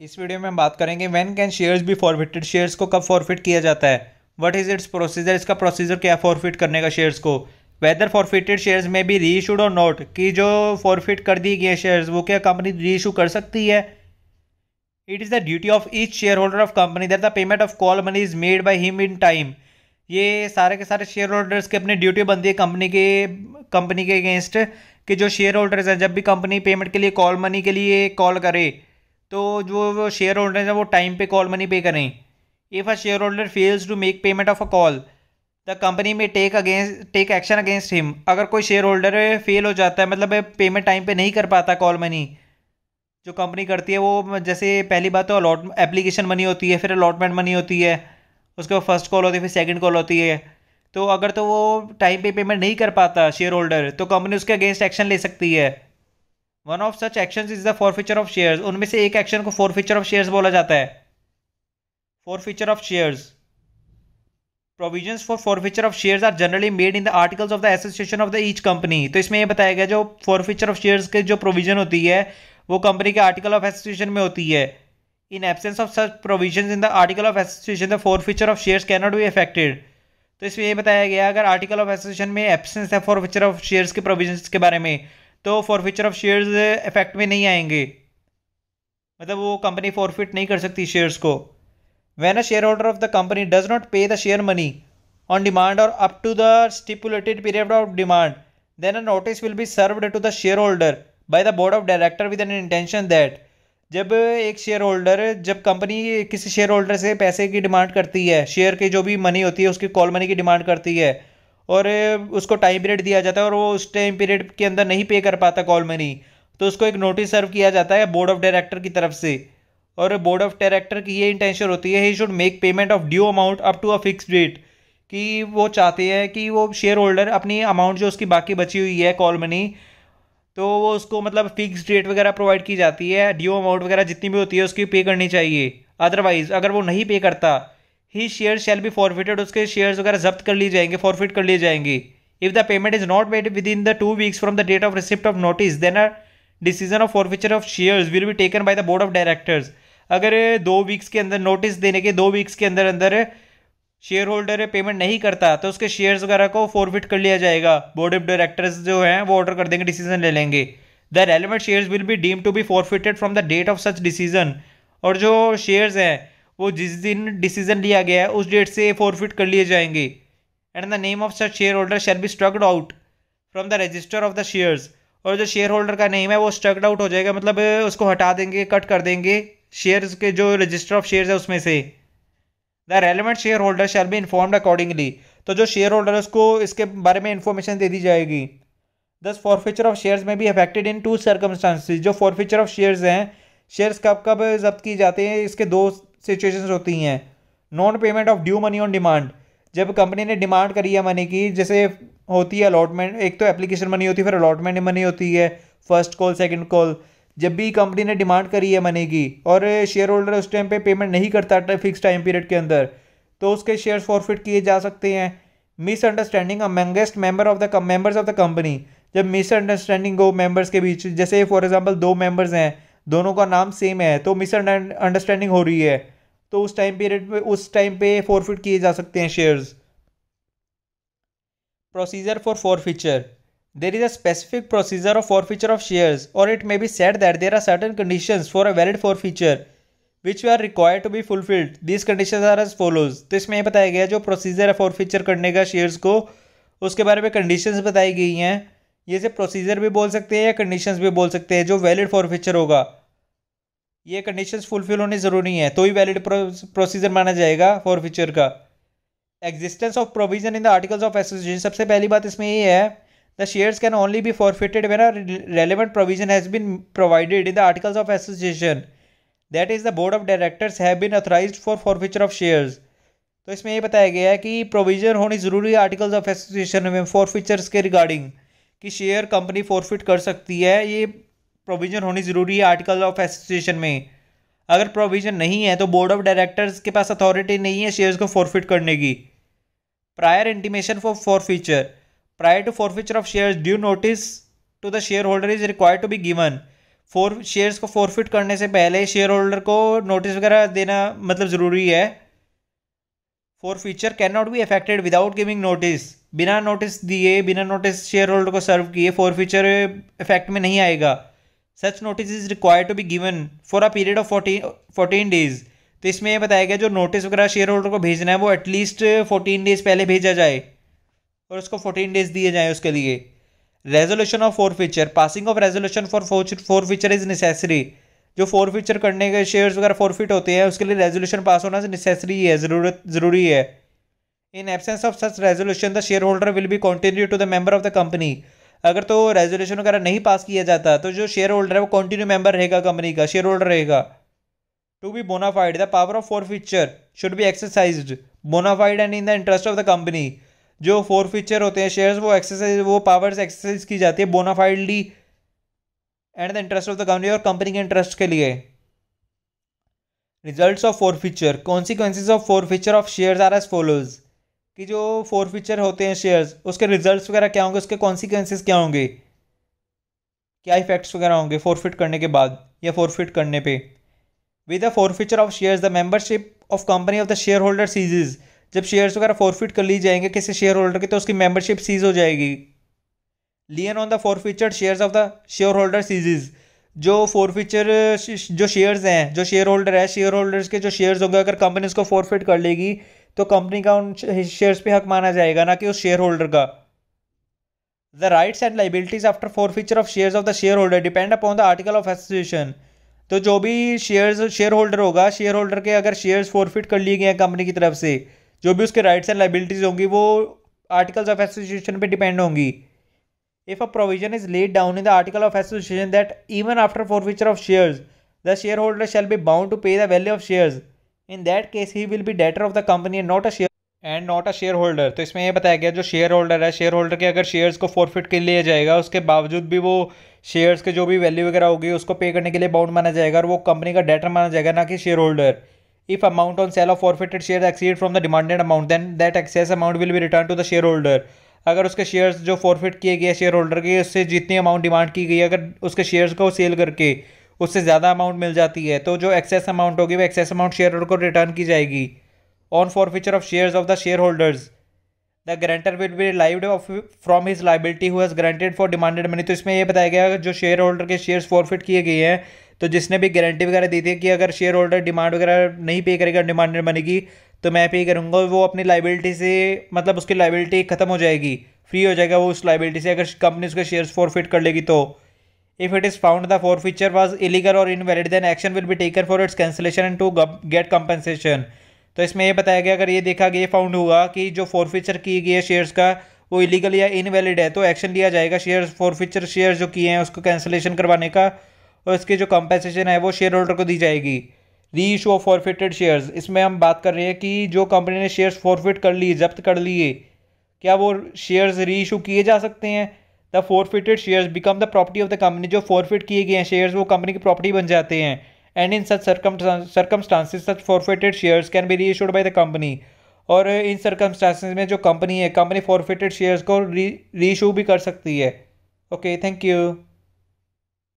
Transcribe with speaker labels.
Speaker 1: इस वीडियो में हम बात करेंगे when can shares be forfeited shares को कब फॉरफिट किया जाता है? व्हाट इज़ इट्स प्रोसीजर इसका प्रोसीजर क्या है फॉरफिट करने का शेयर्स को? वेदर फॉरफिटेड शेयर्स में भी री इशूड और नॉट कि जो फॉरफिट कर दिए गए शेयर्स वो क्या कंपनी री इशू कर सकती है? It is the duty of each share holder of company that the payment of call money is made by him in time ये सारे के सारे शेयर होल्डर्स की अपनी ड्यूटी बनती है कंपनी के कंपनी के अगेंस्ट कि जो शेयर होल्डर्स हैं, जब भी कंपनी पेमेंट के लिए कॉल मनी के लिए कॉल करे तो जो शेयर होल्डर्स हैं, वो टाइम पे कॉल मनी पे करें। If a share holder fails to make payment of a call the company may take against take action against him अगर कोई शेयर होल्डर फेल हो जाता है मतलब पेमेंट टाइम पे नहीं कर पाता कॉल मनी जो कंपनी करती है, वो जैसे पहली बात तो अलॉट एप्लीकेशन मनी होती है, फिर अलॉटमेंट मनी होती है, उसके बाद फ़र्स्ट कॉल होती है, फिर सेकंड कॉल होती है। तो अगर तो वो टाइम पे पेमेंट नहीं कर पाता शेयर होल्डर तो कंपनी उसके अगेंस्ट एक्शन ले सकती है। One of such action is the forfeiture shares उनमें से एक एक्शन को फॉर ऑफ़ शेयर्स बोला जाता है। Forfeiture shares provisions for forfeiture of shares are generally made in the articles of the association of the each company तो इसमें यह बताया गया, जो फॉरफीचर ऑफ़ शेयर्स के जो प्रोविज़न होती है, वो कंपनी के आर्टिकल ऑफ़ एसोसिएशन में होती है। In absence of such provision in the article of association the forfeiture of shares can not be affected तो इसमें यह बताया गया, अगर आर्टिकल ऑफ़ एसोसिएशन में एबसेंस है फॉरफीचर ऑफ़ शेयर्स के प्रोविज़न के बारे में तो फॉरफीचर ऑफ़ शेयर्स इफ़ेक्ट में नहीं आएँगे। मतलब वो कंपनी फॉरफिट नहीं कर सकती शेयर्स को। When a share holder of the company does not pay the share money on demand और up to the stipulated period of demand then a notice will be served to the share holder by the board of director with an intention that जब एक share holder जब company किसी share holder से पैसे की demand करती है share की जो भी मनी होती है, उसकी कॉल मनी की डिमांड करती है और उसको टाइम पीरियड दिया जाता है और वो उस टाइम पीरियड के अंदर नहीं पे कर पाता कॉल मनी तो उसको एक नोटिस सर्व किया जाता है बोर्ड ऑफ़ डायरेक्टर की तरफ़ से। और बोर्ड ऑफ़ डायरेक्टर की ये इंटेंशन होती है he should make payment of due amount up to a fix date कि वो चाहते हैं कि वो शेयर होल्डर अपनी अमाउंट जो उसकी बाकी बची हुई है कॉल मनी तो वो उसको मतलब फिक्स डेट वगैरह प्रोवाइड की जाती है। ड्यू अमाउंट वगैरह जितनी भी होती है, उसकी पे करनी चाहिए। अदरवाइज़ अगर वो नहीं पे करता ही शेयर शैल बी फॉरफिटेड उसके शेयर्स वगैरह जब्त कर लिए जाएँगे फॉरफिट कर लिए जाएँगे। If the payment is not made within the two weeks from the date of receipt of notice then a decision of forfeiture of shares will be taken by the board of directors अगर दो weeks के अंदर notice देने के दो weeks के अंदर अंदर शेयर होल्डर पेमेंट नहीं करता तो उसके शेयर्स वगैरह को फॉरफिट कर लिया जाएगा। बोर्ड ऑफ़ डायरेक्टर्स जो हैं, वो ऑर्डर कर देंगे डिसीज़न ले लेंगे। The relevant shares will be deem to be forfeited from the date of such decision और जो शेयर्स हैं वो जिस दिन डिसीज़न लिया गया है, उस डेट से फॉरफिट कर लिए जाएँगे। And the name of such share holder shall be struck out from the register of the shares और जो शेयर होल्डर का नेम है, वो स्ट्रक्ड आउट हो जाएगा मतलब उसको हटा देंगे कट कर देंगे शेयर्स के, जो रजिस्टर ऑफ़ शेयर्स है उसमें से। The relevant share holder shall be informed accordingly तो जो शेयर होल्डर है, उसको इसके बारे में इन्फॉर्मेशन दे दी जाएगी। दस फॉरफीचर ऑफ़ शेयर्स में भी अफेक्टेड इन टू सर्कमस्टांसिस जो फॉरफीचर ऑफ़ शेयर्स हैं शेयर्स कब कब जब्त किए जाते हैं, इसके दो सिचुएशंस होती हैं। Non payment of due money on demand जब कंपनी ने डिमांड करी है मनी की, जैसे होती है अलॉटमेंट एक तो एप्लीकेशन मनी होती है, फिर अलॉटमेंट मनी होती है फ़र्स्ट कॉल सेकंड कॉल जब भी कंपनी ने डिमांड करी है मनी की, और शेयर होल्डर उस टाइम पे पेमेंट नहीं करता फिक्स टाइम पीरियड के अंदर तो उसके शेयर्स फॉरफिट किए जा सकते हैं। Misunderstanding amongst member of the members of the company जब मिसअंडरस्टैंडिंग हो मेंबर्स के बीच, जैसे फॉर एग्जांपल दो मेंबर्स हैं दोनों का नाम सेम है तो मिस अंडरस्टैंडिंग हो रही है। तो उस टाइम पीरियड में उस टाइम पे फॉरफिट किए जा सकते हैं shares procedure for forfeiture there is a specific procedure of forfeiture of shares और it may be said that there are certain condition for a valid forfeiture which you are required to be fulfilled this condition are as follows तो इसमें यह बताया गया जो procedure है forfeiture करने का शेयर्स को, उसके बारे में कंडीशन बताई गई हैं। ये से प्रोसीजर भी बोल सकते हैं या कंडीशन भी बोल सकते हैं, जो वैलिड फॉरफिचर होगा। ये कंडीशन फुलफिल होने ज़रूरी है। तो ही वैलिड प्रोसीजर माना जाएगा फॉर फ्यूचर का। Existence of provision in the articles of association सबसे पहली बात इसमें ये है the shares can only be forfeited when a relevant provision has been provided in the articles of association that is the board of directors have been authorise for forfeiture of shares तो इसमें ये बताया गया है कि provision होनी ज़रूरी है आर्टिकल्स ऑफ़ एसोसिएशन में फॉर के रिगार्डिंग कि शेयर कंपनी फॉरफिट कर सकती है। ये प्रोविज़न होनी ज़रूरी है आर्टिकल ऑफ़ एसोसिएशन में। अगर प्रोविज़न नहीं है तो बोर्ड ऑफ़ डायरेक्टर्स के पास अथॉरिटी नहीं है शेयर्स को फॉरफिट करने की। Prior intimation for Prior to of of due notice to the share holder is required to be given for shares को फॉरफिट करने से पहले शेयर होल्डर को नोटिस वगैरह देना मतलब ज़रूरी है। Forfeiture can not be affected without giving notice बिना नोटिस दिए, बिना नोटिस शेयर होल्डर को सर्व किए फॉर फ्यूचर इफ़ेक्ट में नहीं आएगा। Such notice is required to be given for a period of fourteen fourteen days तो इसमें यह बताया गया जो नोटिस वगैरह शेयर होल्डर को भेजना है, वो एटलीस्ट फोर्टीन डेज़ पहले भेजा जाए और उसको फोर्टीन डेज़ दिए जाए उसके लिए। Resolution of forfeiture passing of resolution for forfeiture is necessary जो फोर फीचर करने के शेयर्स वगैरह फोरफिट होते हैं, उसके लिए रेजोल्यूशन पास होना नेसेसरी है ज़रूरत, ज़रूरी है। In absence of such resolution the shareholder will be continue to the member of the company अगर तो रेजोल्यूशन वगैरह नहीं पास किया जाता तो जो शेयर होल्डर है वो कंटिन्यू मेंबर रहेगा कंपनी का शेयर होल्डर रहेगा to be bona fide the power of forfeiture should be exercise bona fide and in the interest of the company जो फोर फीचर होते हैं शेयर्स वो एक्सरसाइज वो पावर्स एक्सरसाइज की जाती है bona fidely and the interest of the company और company के इंटरेस्ट के लिए। Result of forfeiture consequences of forfeiture of share are as follows कि जो फोर फीचर होते हैं शेयर्स उसके रिजल्ट्स वगैरह क्या होंगे, उसके कॉन्सिक्वेंसेज क्या होंगे? क्या इफेक्ट्स वगैरह होंगे फोरफिट करने के बाद या फोरफिट करने पे? With the forfeiture of shares the membership of company of the shareholder ceases जब शेयर्स वगैरह फोरफिट कर ली जाएँगे किसी शेयर होल्डर की तो उसकी मेंबरशिप सीज हो जाएगी। Lien on the forfeiture shares of the shareholder ceases जो फोर फीचर जो शेयर्स हैं, जो शेयर होल्डर है शेयर होल्डर्स के जो शेयर्स होंगे, अगर कंपनी उसको फोरफिट कर लेगी तो कंपनी का उन शेयर्स पे हक माना जाएगा ना कि उस शेयर होल्डर का the rights and liabilities after forfeiture of shares of the shareholder depend upon the article of association तो जो भी शेयर्स शेयर होल्डर होगा शेयर होल्डर के अगर शेयर्स फोरफिट कर लिए गए हैं कंपनी की तरफ़ से जो भी उसके राइट्स एंड लाइबिलिटीज होंगी वो आर्टिकल्स ऑफ़ एसोसिएशन पे डिपेंड होंगी if a provision is laid down in the article of association that even after forfeiture of shares, the holder shall be bound to pay the value of shares. In that case he will be debtor of the company and not a share and not a shareholder तो इसमें यह बताया गया, जो share holder है share holder के अगर shares को फॉरफिट के लिया जाएगा, उसके बावजूद भी वो शेयर्स के जो भी वैल्यू वगैरह होगी, उसको पे करने के लिए बाउंड माना जाएगा, और वो कंपनी का डेटर माना जाएगा, ना कि shareholder if amount on sale of forfeited share exceed from the demanded amount then that excess amount will be return to the shareholder अगर उसके शेयर्स जो फॉरफिट किए गए शेयर होल्डर के, उससे जितनी अमाउंट डिमांड की गई अगर उसके शेयर्स को सेल करके उससे ज़्यादा अमाउंट मिल जाती है। तो जो एक्सेस अमाउंट होगी, वो एक्सेस अमाउंट शेयर होल्डर को रिटर्न की जाएगी। On forfeiture of shares of the shareholders the grantor will be live from his liability whose granted for demanded money तो इसमें यह बताया गया जो शेयर होल्डर के शेयर्स फॉरफिट किए गए हैं तो जिसने भी गारंटी वगैरह दी थी कि अगर शेयर होल्डर डिमांड वगैरह नहीं पे करेगा डिमांडेड मनी की तो मैं पे करूँगा वो अपनी लाइबिलिटी से मतलब उसकी लाइबिलिटी ख़त्म हो जाएगी। फ्री हो जाएगा वो उस लाइबिलिटी से। अगर कंपनी उसके शेयर्स फॉरफिट कर लेगी तो। It is found the forfeiture was illegal और invalid then action will be taken for its cancellation and to get compensation तो इसमें ये बताया गया, अगर ये देखा गया फाउंड हुआ कि जो फोर फीचर की गई है शेयर्स का, वो इलीगल या इनवैलिड है तो एक्शन लिया जाएगा शेयर फोर फीचर शेयर जो किए हैं, उसको कैंसिलेशन करवाने का, और इसकी जो कंपनसेशन है, वो शेयर होल्डर को दी जाएगी। री इशू ऑफ़ फॉरफिटेड शेयर्स इसमें हम बात कर रहे हैं कि जो कंपनी ने शेयर्स फॉरफिट कर लिए, जब्त कर लिए, क्या वो शेयर्स री इशू किए जा सकते हैं? The forfeited shares become the property of the company जो फोरफिट किए गए हैं शेयर्स वो कंपनी की प्रॉपर्टी बन जाते हैं. And in such circumstances such forfeited shares can be reissued by the company और इन सर्कमस्टांसिस में जो कंपनी है कंपनी फॉरफिटेड शेयर्स को री इशू भी कर सकती है. Okay thank you